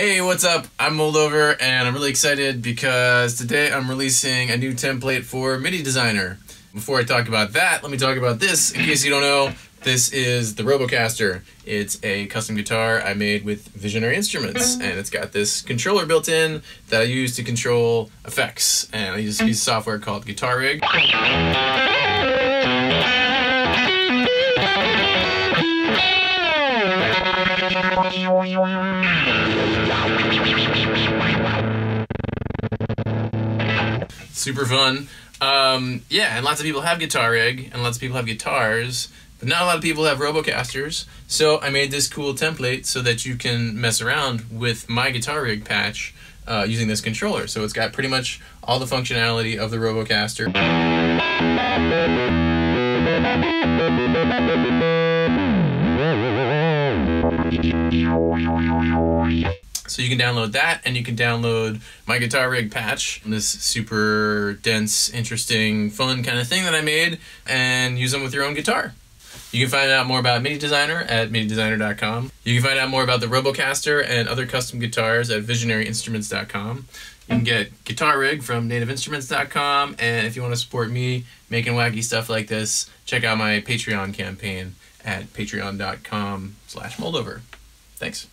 Hey, what's up? I'm Moldover, and I'm really excited because today I'm releasing a new template for MIDI Designer. Before I talk about that, let me talk about this. In case you don't know, this is the Robocaster. It's a custom guitar I made with Visionary Instruments, mm-hmm. and it's got this controller built in that I use to control effects. And I use a piece of software called Guitar Rig. Super fun. Um, yeah, and lots of people have Guitar Rig, and lots of people have guitars, but not a lot of people have Robocasters. So I made this cool template so that you can mess around with my Guitar Rig patch uh, using this controller. So it's got pretty much all the functionality of the Robocaster. So you can download that, and you can download my Guitar Rig patch, this super dense, interesting, fun kind of thing that I made, and use them with your own guitar. You can find out more about MIDI Designer at MIDIDesigner.com. You can find out more about the Robocaster and other custom guitars at VisionaryInstruments.com. You can get Guitar Rig from NativeInstruments.com, and if you want to support me making wacky stuff like this, check out my Patreon campaign at patreon.com slash moldover. Thanks.